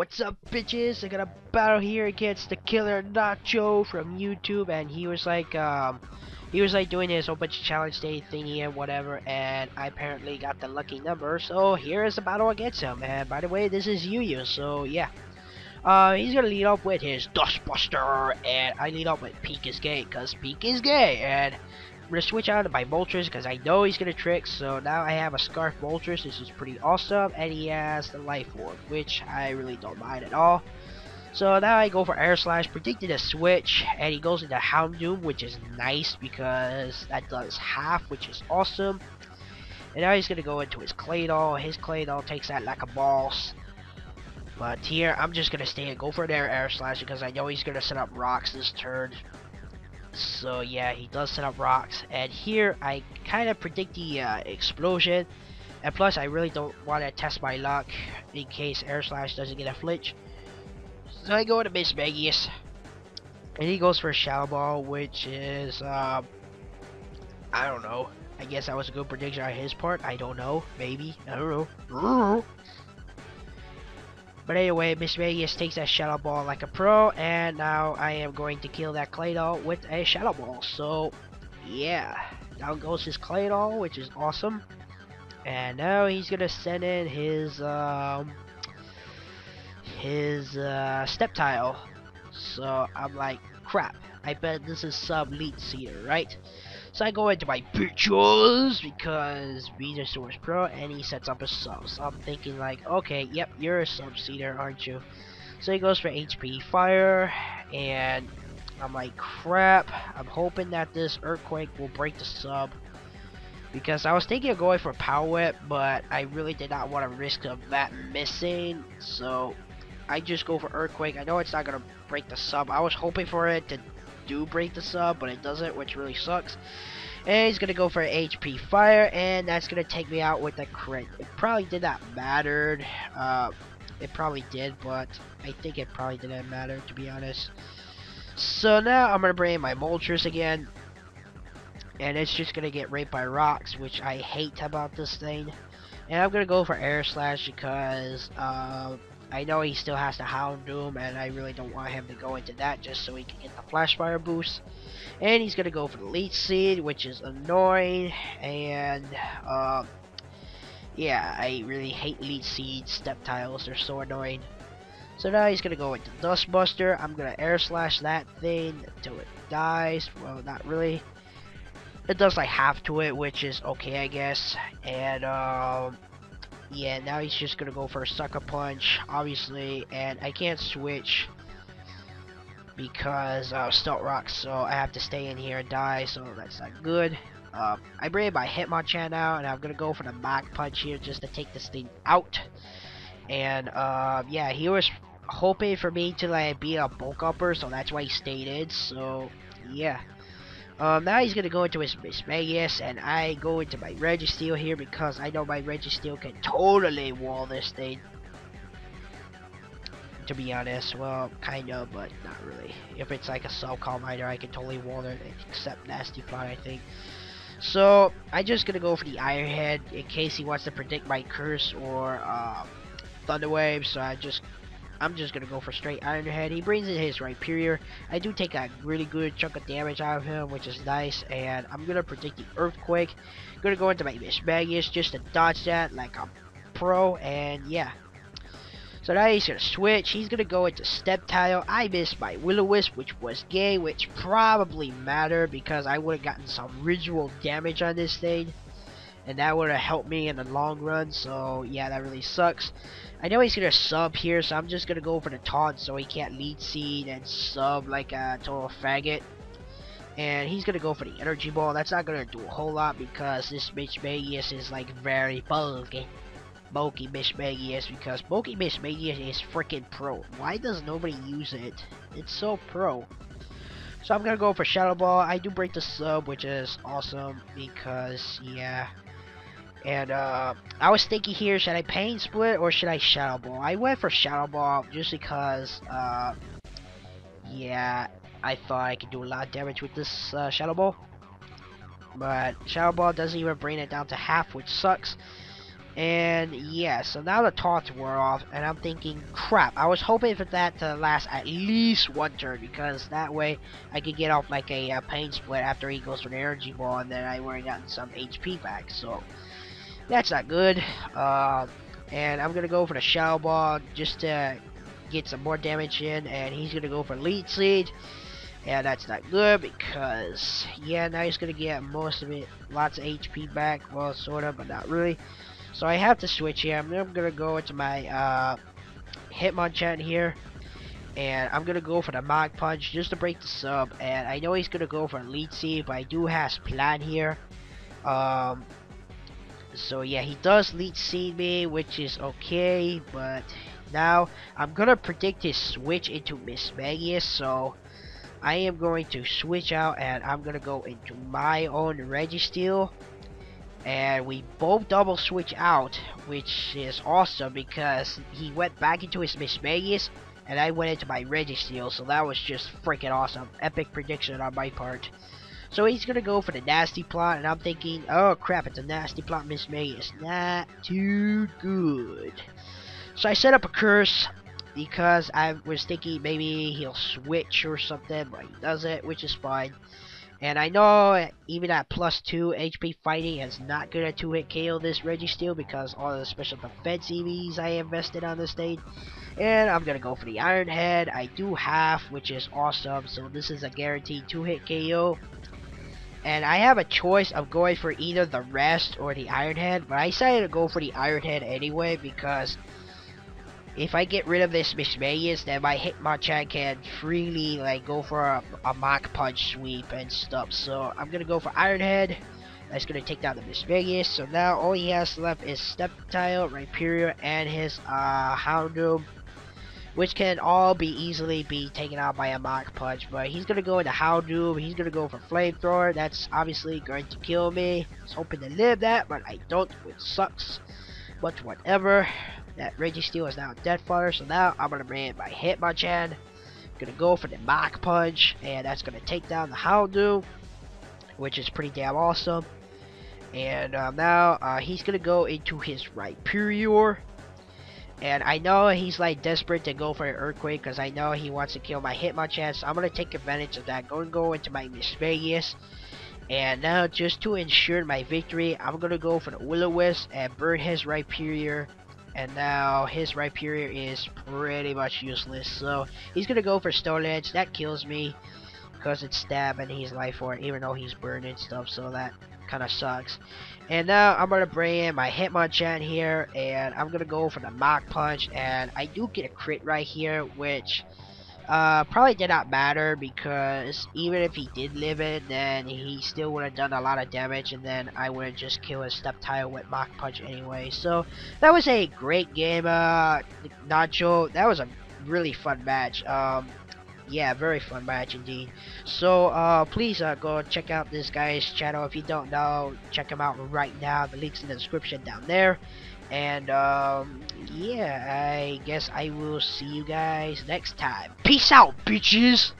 What's up, bitches? I got a battle here against the killer Nacho from YouTube, and he was like, um, he was like doing his whole bunch of challenge day thingy and whatever, and I apparently got the lucky number, so here is the battle against him. And by the way, this is Yu so yeah. Uh, he's gonna lead off with his Dustbuster, and I lead off with Peak is gay, cause Peak is gay, and gonna switch out to my Moltres because I know he's gonna trick. So now I have a Scarf Moltres. This is pretty awesome, and he has the Life Orb, which I really don't mind at all. So now I go for Air Slash, predicted a switch, and he goes into Houndoom, which is nice because that does half, which is awesome. And now he's gonna go into his Claydol. His Claydol takes that like a boss. But here, I'm just gonna stay and go for an air, air slash because I know he's gonna set up rocks this turn. So yeah, he does set up rocks. And here, I kind of predict the uh, explosion. And plus, I really don't want to test my luck in case Air Slash doesn't get a flinch. So I go to Mismagius. And he goes for a Shadow Ball, which is, um, I don't know. I guess that was a good prediction on his part. I don't know. Maybe. I don't know. But anyway, Mismagius takes that Shadow Ball like a pro, and now I am going to kill that Claydol with a Shadow Ball. So, yeah. Down goes his Claydol, which is awesome. And now he's gonna send in his, um, his, uh, Sceptile. So, I'm like, crap. I bet this is some Leech Seeder, right? So I go into my pictures because Venusaur's Pro and he sets up a sub. So I'm thinking like, okay, yep, you're a sub seeder, aren't you? So he goes for HP Fire and I'm like, crap. I'm hoping that this Earthquake will break the sub. Because I was thinking of going for Power Whip, but I really did not want to risk of that missing. So I just go for Earthquake. I know it's not going to break the sub. I was hoping for it to do break the sub, but it doesn't, which really sucks. And he's gonna go for HP fire, and that's gonna take me out with a crit. It probably did not matter. Uh, it probably did, but I think it probably didn't matter to be honest. So now I'm gonna bring in my Moltres again, and it's just gonna get raped by rocks, which I hate about this thing. And I'm gonna go for air slash because uh, I know he still has the Houndoom, and I really don't want him to go into that just so he can get the Flash Fire boost. And he's to go for the Leech Seed, which is annoying, and, uh, yeah, I really hate Leech Seed Sceptiles, they're so annoying. So now he's to go into Dustbuster, I'm to Air Slash that thing until it dies, well, not really. It does like half to it, which is okay, I guess, and, um, yeah, now he's just gonna go for a sucker punch, obviously, and I can't switch because uh, Stealth Rock, so I have to stay in here and die, so that's not good. Uh, I bring my Hitmonchan out, and I'm gonna go for the Mach Punch here just to take this thing out. And uh, yeah, he was hoping for me to like be a bulk upper, so that's why he stayed in. So yeah. Um, now he's gonna go into his Mismagius, and I go into my Registeel here because I know my Registeel can totally wall this thing. To be honest, well, kind of, but not really. If it's like a self-calm miner, I can totally wall it, except Nasty Plot, I think. So, I'm just gonna go for the Iron Head in case he wants to predict my Curse or um, Thunder Wave, so I just I'm just gonna go for straight Iron Head. He brings in his Rhyperior. I do take a really good chunk of damage out of him, which is nice. And I'm gonna predict the Earthquake. Gonna go into my Mismagius just to dodge that like a pro. And yeah. So now he's gonna switch. He's gonna go into Sceptile. I missed my Will-O-Wisp, which was gay, which probably mattered because I would have gotten some residual damage on this thing and that would have helped me in the long run so yeah that really sucks. I know he's gonna sub here so I'm just gonna go for the taunt so he can't leech seed and sub like a total faggot. And he's gonna go for the energy ball. That's not gonna do a whole lot because this Mismagius is like very bulky. Bulky Mismagius because bulky Mismagius is freaking pro. Why does nobody use it? It's so pro. So I'm gonna go for Shadow Ball. I do break the sub, which is awesome because yeah, and uh, I was thinking here, should I Pain Split or should I Shadow Ball? I went for Shadow Ball just because, uh, yeah, I thought I could do a lot of damage with this uh, Shadow Ball. But Shadow Ball doesn't even bring it down to half, which sucks. And yeah, so now the taunts wore off, and I'm thinking, crap, I was hoping for that to last at least one turn, because that way I could get off like a uh, pain split after he goes for the energy ball, and then I would have gotten some HP back, so that's not good. Uh, and I'm gonna go for the shadow ball just to get some more damage in, and he's gonna go for Leech seed. And that's not good because, yeah, now he's going to get most of it, lots of HP back, well, sort of, but not really. So I have to switch here. I'm, I'm going to go into my uh, Hitmonchan here. And I'm going to go for the Mach Punch just to break the sub. And I know he's going to go for Leech Seed, but I do have plan here. Um, so yeah, he does leech Seed me, which is okay. But now I'm to predict his switch into Mismagius. So I am going to switch out and I'm to go into my own Registeel and we both double switch out which is awesome because he went back into his Mismagius and I went into my Registeel so that was just freaking awesome epic prediction on my part so he's gonna go for the nasty plot and I'm thinking oh crap it's a nasty plot Miss May. It's not too good so I set up a curse because I was thinking maybe he'll switch or something but he doesn't which is fine and I know even at plus 2 HP fighting is not good at 2 hit KO this Registeel because all the special defense EVs I invested on this thing. And I'm gonna go for the Iron Head. I do half, which is awesome. So this is a guaranteed 2 hit KO. And I have a choice of going for either the rest or the Iron Head. But I decided to go for the Iron Head anyway because if I get rid of this Mismagius, then my Hitmonchan can freely like go for a, a Mach Punch sweep and stuff. So I'm gonna go for Iron Head. That's gonna take down the Mismagius. So now all he has left is Sceptile, Rhyperior, and his uh, Houndoom. Which can all be easily be taken out by a Mach Punch. But he's gonna go into Houndoom. He's gonna go for Flamethrower. That's obviously going to kill me. I was hoping to live that, but I don't, which sucks. But whatever. That Registeel is now dead fodder, so now I'm gonna bring in my Hitmonchan. Gonna go for the Mach Punch, and that's gonna take down the Houndoom, which is pretty damn awesome. And uh, now uh, he's gonna go into his Rhyperior. And I know he's like desperate to go for an Earthquake because I know he wants to kill my Hitmonchan. So I'm going to take advantage of that. Going to go into my Mismagius. And now just to ensure my victory, I'm going to go for the Will-O-Wisp and burn his Rhyperior and now his Rhyperior is pretty much useless. So he's gonna go for Stone Edge. That kills me because it's stab and he's life for it, even though he's burning stuff. So that kind of sucks. And now I'm gonna bring in my Hitmonchan here, and I'm gonna go for the Mach Punch, and I do get a crit right here, which uh, probably did not matter because even if he did live it, then he still would have done a lot of damage, and then I would have just killed his Sceptile with Mach Punch anyway. So that was a great game, uh, Nacho. That was a really fun match. Um, yeah, very fun match indeed. So, uh, please uh, go check out this guy's channel. If you don't know, check him out right now. The link's in the description down there. And, um, yeah, I guess I will see you guys next time. Peace out, bitches!